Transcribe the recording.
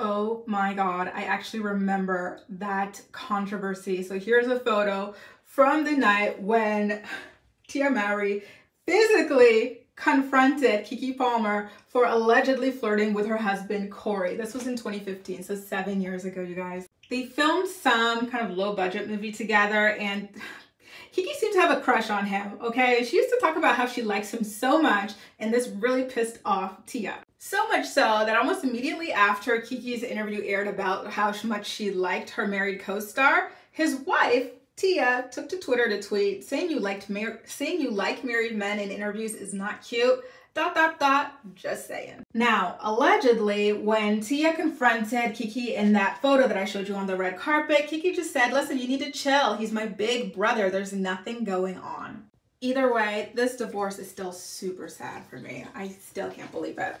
Oh my God, I actually remember that controversy. So here's a photo from the night when Tia Mowry physically confronted Keke Palmer for allegedly flirting with her husband, Cory. This was in 2015, so seven years ago, you guys. They filmed some kind of low budget movie together and Keke seemed to have a crush on him, okay? She used to talk about how she likes him so much and this really pissed off Tia. So much so that almost immediately after Keke's interview aired about how much she liked her married co-star, his wife, Tia, took to Twitter to tweet saying you liked saying you like married men in interviews is not cute. Dot dot dot, just saying. Now, allegedly, when Tia confronted Keke in that photo that I showed you on the red carpet, Keke just said, listen, you need to chill. He's my big brother. There's nothing going on. Either way, this divorce is still super sad for me. I still can't believe it.